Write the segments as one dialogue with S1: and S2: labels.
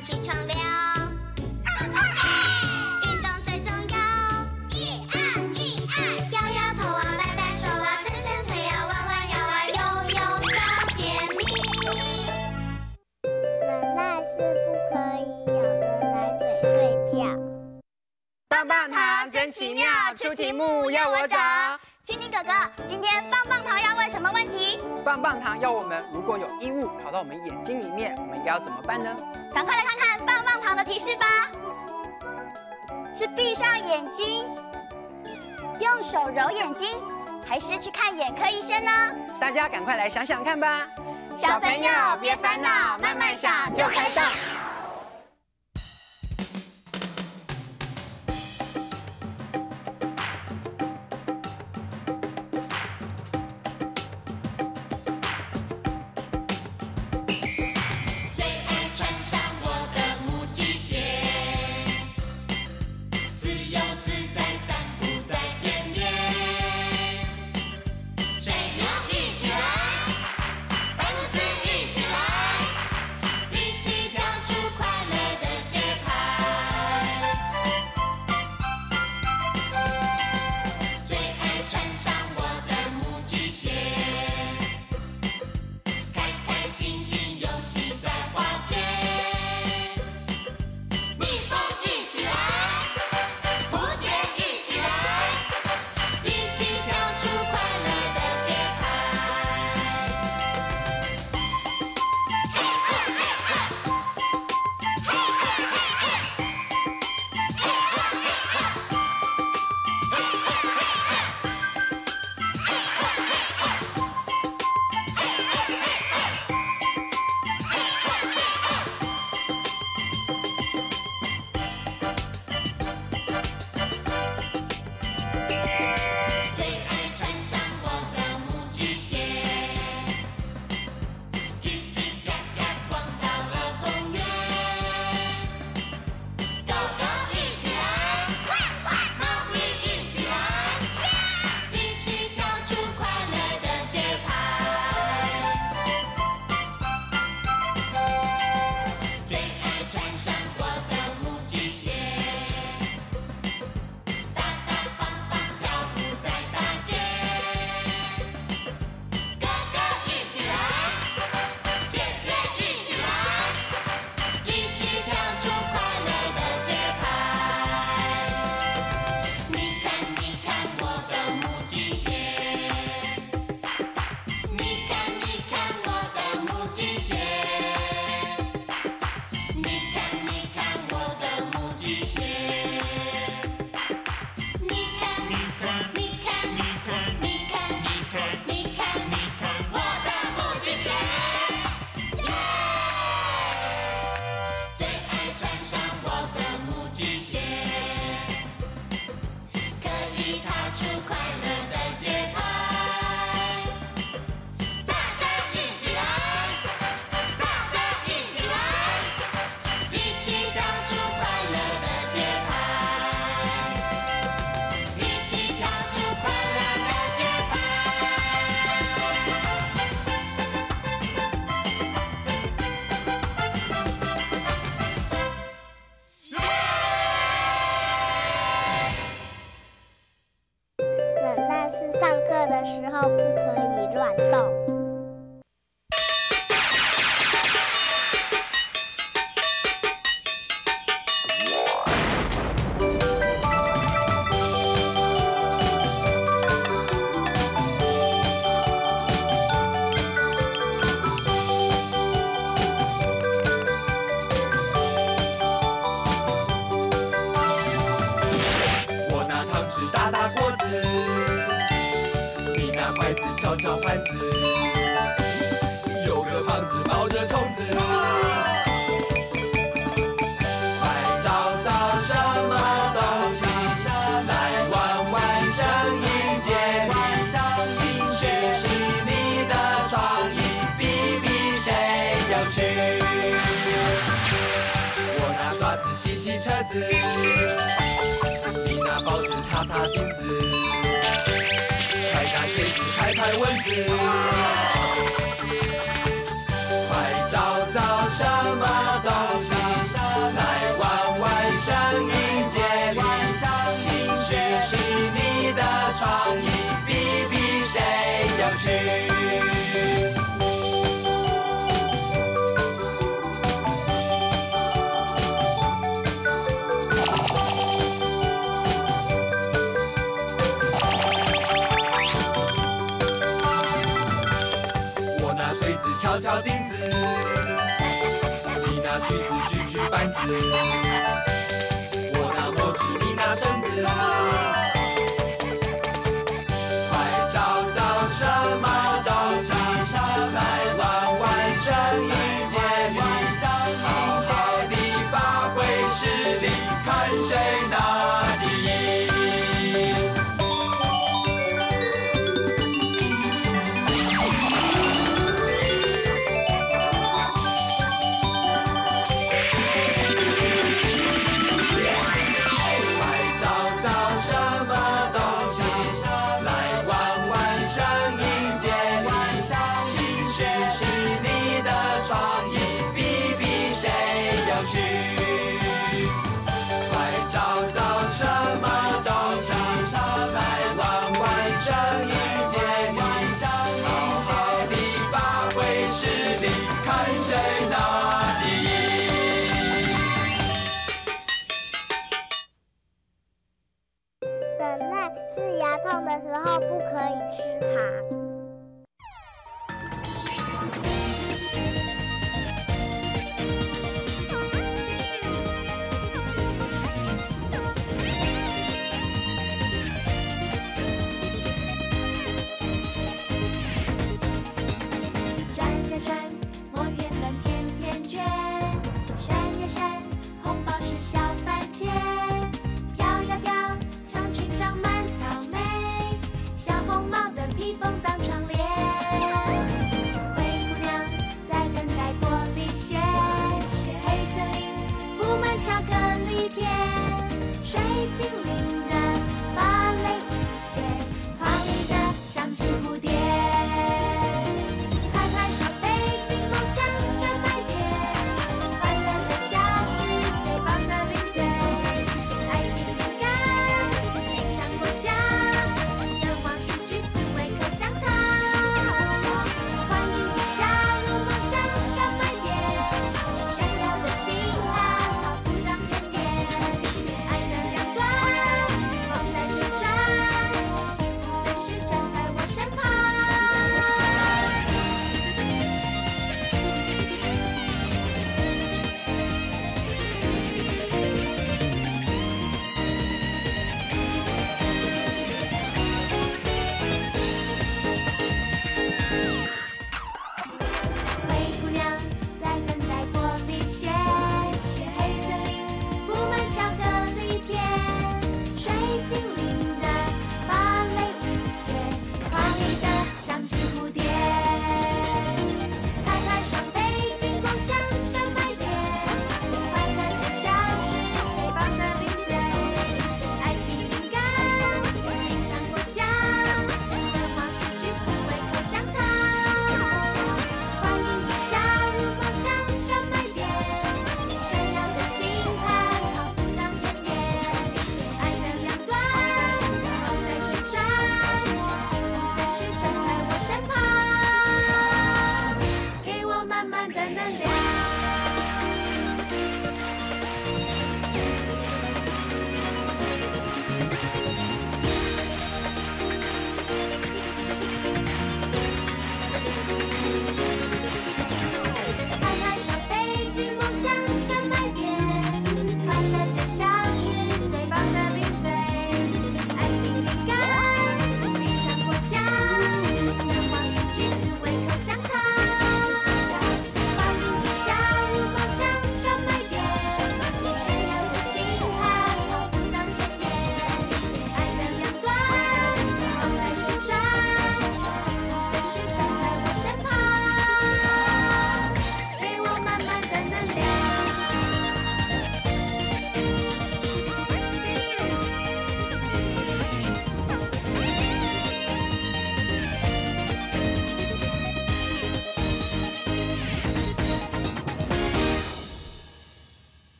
S1: 起床了。运动最重要，一二一二，摇摇头啊，摆摆手啊，伸伸腿啊，弯弯腰啊，悠悠早点名。
S2: 奶奶是不可以咬着奶嘴睡觉。
S3: 棒棒糖真奇妙，出题目要我找。
S4: 青青哥哥，今天棒棒糖要问什么问题？
S3: 棒棒糖要我们，如果有异物跑到我们眼睛里面，我们应该要怎么办呢？
S4: 赶快来看看棒棒糖的提示吧。是闭上眼睛，用手揉眼睛，还是去看眼科医生呢？
S3: 大家赶快来想想看吧。
S4: 小朋友别烦恼，慢慢想就猜到。
S5: 拿汤匙打打锅子，你拿筷子敲敲盘子。有个胖子抱着桶子，快找找什么东西来玩玩声音解谜。兴许是你的创意，比比谁有趣。我拿刷子洗洗车子。报纸擦擦镜子，拍打鞋子，拍拍蚊子，快找找什么东西，来玩玩声音接力，试是你的创意，比比谁有趣。敲敲钉子你拿锯
S2: 子锯锯板子的时候不可以吃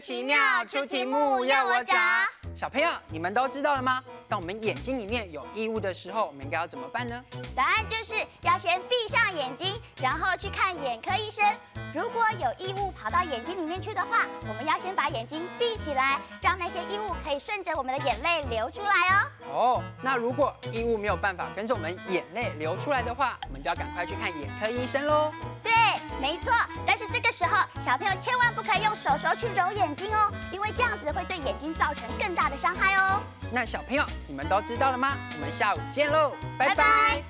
S3: 奇妙出题目让我讲。小朋友你们都知道了吗？当我们眼睛里面有异物的时候我们应该要怎么办呢？
S4: 答案就是要先闭上眼睛然后去看眼科医生。如果有异物跑到眼睛里面去的话我们要先把眼睛闭起来让那些异物可以顺着我们的眼泪流出来哦。
S3: 哦那如果异物没有办法跟着我们眼泪流出来的话我们就要赶快去看眼科医生喽。
S4: 没错。但是这个时候，小朋友千万不可以用手手去揉眼睛哦，因为这样子会对眼睛造成更大的伤害哦。
S3: 那小朋友，你们都知道了吗？我们下午见喽，拜拜